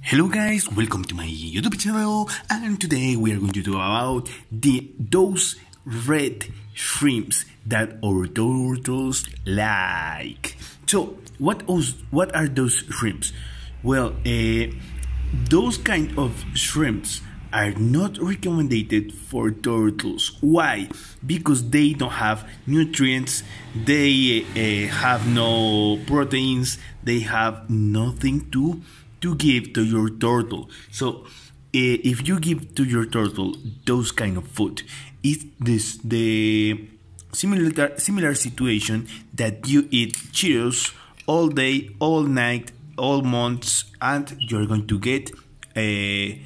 Hello guys, welcome to my YouTube channel and today we are going to talk about the those red shrimps that our turtles like. So, what those, what are those shrimps? Well, uh, those kind of shrimps are not recommended for turtles. Why? Because they don't have nutrients, they uh, have no proteins, they have nothing to to give to your turtle. So uh, if you give to your turtle those kind of food, it's this the similar similar situation that you eat Cheerios all day, all night, all months, and you're going to get uh,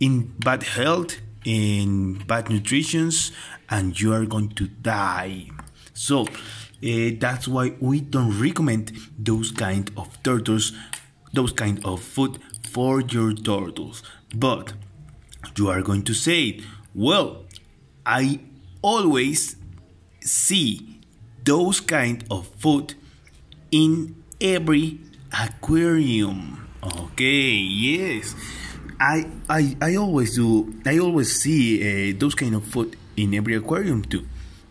in bad health, in bad nutritions, and you are going to die. So uh, that's why we don't recommend those kind of turtles those kind of food for your turtles. But you are going to say, well, I always see those kind of food in every aquarium. Okay, yes. I, I, I always do. I always see uh, those kind of food in every aquarium too.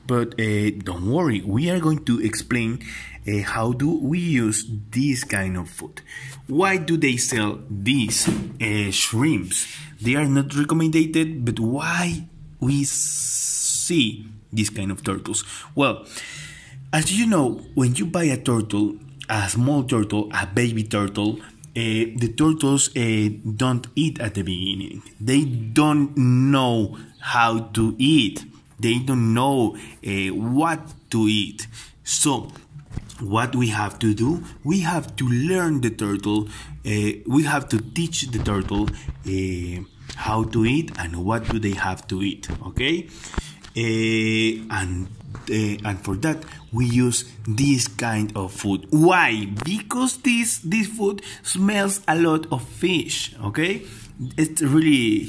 But uh, don't worry, we are going to explain uh, how do we use this kind of food. Why do they sell these uh, shrimps? They are not recommended, but why we see this kind of turtles? Well, as you know, when you buy a turtle, a small turtle, a baby turtle, uh, the turtles uh, don't eat at the beginning. They don't know how to eat they don't know uh, what to eat. So, what we have to do, we have to learn the turtle, uh, we have to teach the turtle uh, how to eat and what do they have to eat, okay? and and for that we use this kind of food. Why? Because this this food smells a lot of fish, okay? It's really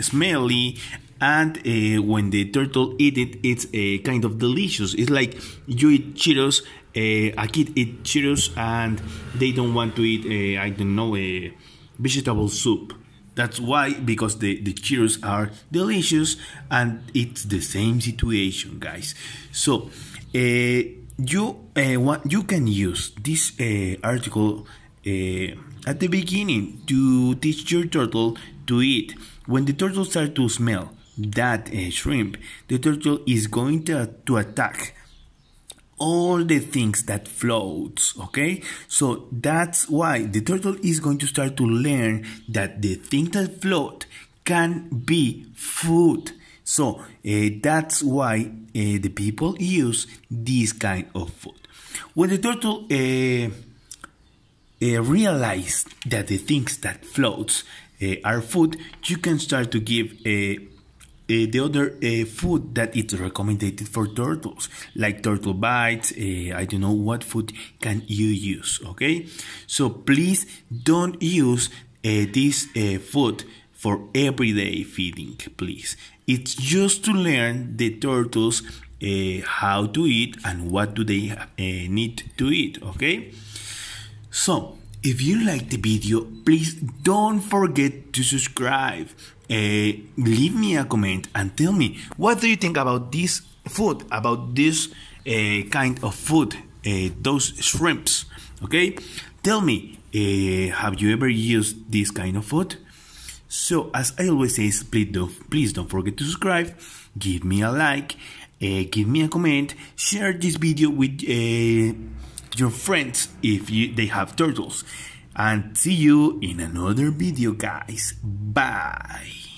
smelly and uh, when the turtle eat it it's uh, kind of delicious. It's like you eat Cheetos uh, a kid eat Cheetos and they don't want to eat I don't know a vegetable soup. That's why because the, the Cheetos are delicious and it's the same situation guys. So you want, you can use this article at the beginning to teach your turtle to eat. When the turtle starts to smell that uh, shrimp, the turtle is going to, to attack all the things that floats okay? So that's why the turtle is going to start to learn that the thing that float can be food. So uh, that's why uh, the people use this kind of food. When the turtle uh, uh realize that the things that floats are food you can start to give a uh, the other uh, food that is recommended for turtles, like turtle bites. Uh, I don't know what food can you use. Okay, so please don't use this food for everyday feeding. Please, it's just to learn the turtles how to eat and what do they need to eat. Okay, so if you like the video, please don't forget to subscribe. Uh, leave me a comment and tell me what do you think about this food, about this uh, kind of food, uh, those shrimps. Okay, tell me, have you ever used this kind of food? So, as I always say, please don't, please don't forget to subscribe, give me a like, give me a comment, share this video with your friends if you, they have turtles. And see you in another video guys. Bye.